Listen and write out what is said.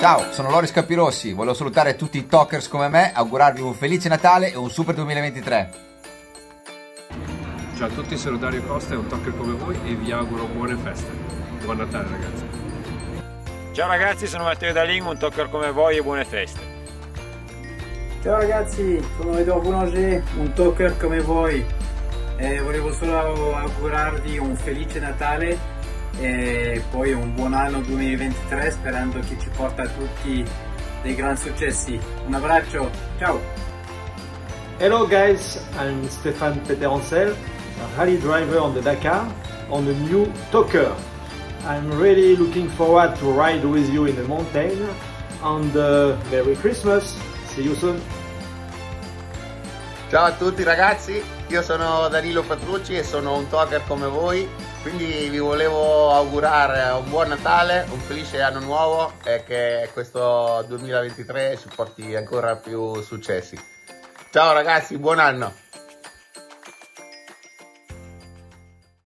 Ciao, sono Loris Capirossi, volevo salutare tutti i talkers come me, augurarvi un felice Natale e un super 2023. Ciao a tutti, sono Dario Costa e un talker come voi e vi auguro buone feste. Buon Natale ragazzi. Ciao ragazzi, sono Matteo Daling, un talker come voi e buone feste. Ciao ragazzi, sono Edo Boulanger, un talker come voi. Eh, volevo solo augurarvi un felice Natale e poi un buon anno 2023 sperando che ci porta a tutti dei gran successi. Un abbraccio, ciao! Hello guys, I'm Stéphane Peteroncel, a rally driver on the Dakar on the new Talker. I'm really looking forward to ride with you in the mountain and uh, Merry Christmas, see you soon! Ciao a tutti ragazzi, io sono Danilo Petrucci e sono un talker come voi, quindi vi volevo augurare un buon Natale, un felice anno nuovo e che questo 2023 ci porti ancora più successi. Ciao ragazzi, buon anno!